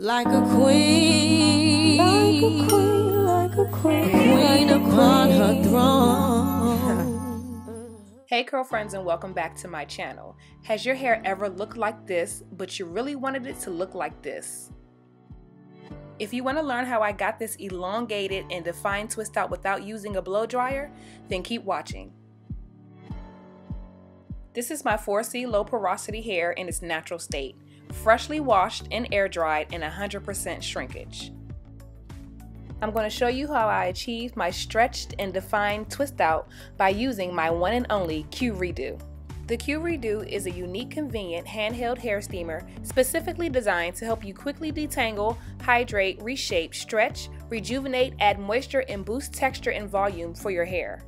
Like a queen, like a queen, like a queen, queen like upon queen. her throne. Hey curl friends and welcome back to my channel. Has your hair ever looked like this, but you really wanted it to look like this? If you want to learn how I got this elongated and defined twist out without using a blow dryer, then keep watching. This is my 4C low porosity hair in its natural state, freshly washed and air dried and 100% shrinkage. I'm going to show you how I achieved my stretched and defined twist out by using my one and only Q-Redew. The Q-Redew is a unique, convenient handheld hair steamer specifically designed to help you quickly detangle, hydrate, reshape, stretch, rejuvenate, add moisture, and boost texture and volume for your hair.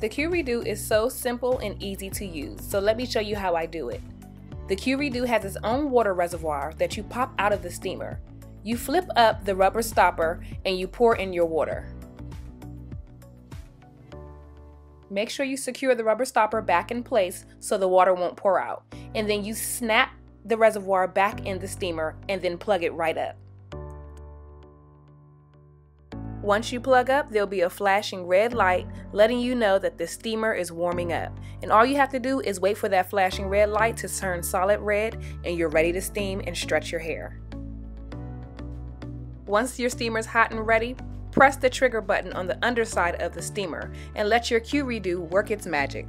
The Q-Redew is so simple and easy to use, so let me show you how I do it. The Q-Redew has its own water reservoir that you pop out of the steamer. You flip up the rubber stopper and you pour in your water. Make sure you secure the rubber stopper back in place so the water won't pour out. And then you snap the reservoir back in the steamer and then plug it right up. Once you plug up, there'll be a flashing red light letting you know that the steamer is warming up. And all you have to do is wait for that flashing red light to turn solid red and you're ready to steam and stretch your hair. Once your steamer is hot and ready, press the trigger button on the underside of the steamer and let your Q-Redew work its magic.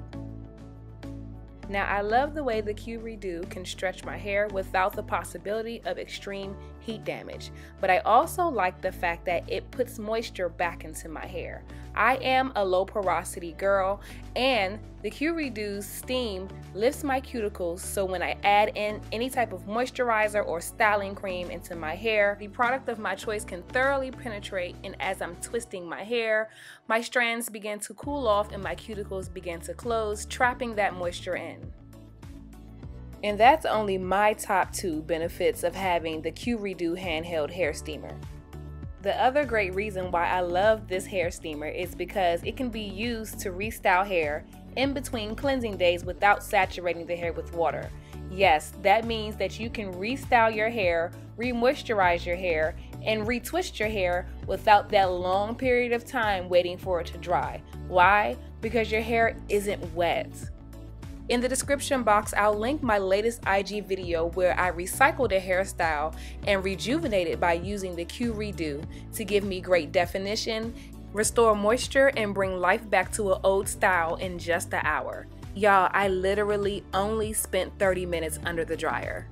Now I love the way the Q-Redew can stretch my hair without the possibility of extreme heat damage, but I also like the fact that it puts moisture back into my hair. I am a low porosity girl and the Q-Redew's steam lifts my cuticles so when I add in any type of moisturizer or styling cream into my hair, the product of my choice can thoroughly penetrate and as I'm twisting my hair, my strands begin to cool off and my cuticles begin to close, trapping that moisture in. And that's only my top two benefits of having the Q-Redew handheld hair steamer. The other great reason why I love this hair steamer is because it can be used to restyle hair in between cleansing days without saturating the hair with water. Yes, that means that you can restyle your hair, re-moisturize your hair, and retwist your hair without that long period of time waiting for it to dry. Why? Because your hair isn't wet. In the description box, I'll link my latest IG video where I recycled a hairstyle and rejuvenated it by using the Q-Redew to give me great definition, restore moisture, and bring life back to an old style in just an hour. Y'all, I literally only spent 30 minutes under the dryer.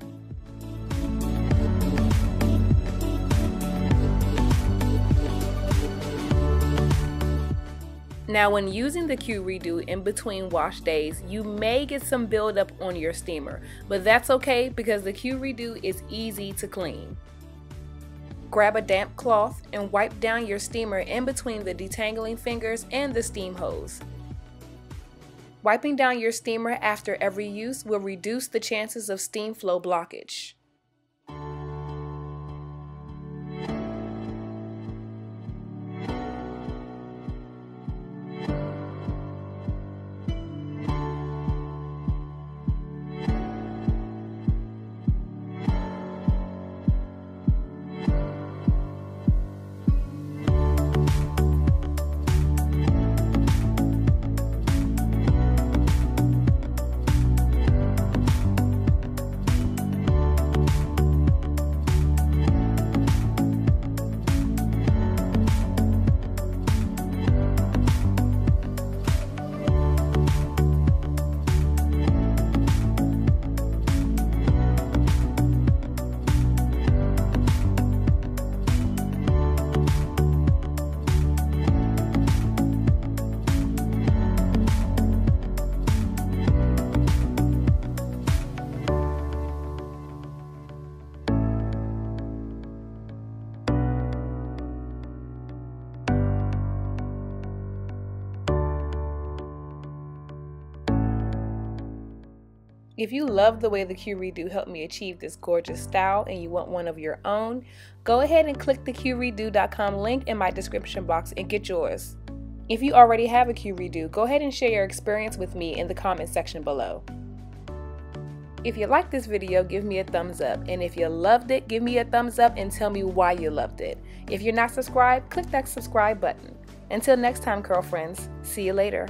Now, when using the Q-Redew in between wash days, you may get some buildup on your steamer, but that's okay because the Q-Redew is easy to clean. Grab a damp cloth and wipe down your steamer in between the detangling fingers and the steam hose. Wiping down your steamer after every use will reduce the chances of steam flow blockage. If you love the way the Q-Redew helped me achieve this gorgeous style and you want one of your own, go ahead and click the Qredew.com link in my description box and get yours. If you already have a Q-Redew, go ahead and share your experience with me in the comment section below. If you like this video, give me a thumbs up. And if you loved it, give me a thumbs up and tell me why you loved it. If you're not subscribed, click that subscribe button. Until next time, curl friends, see you later.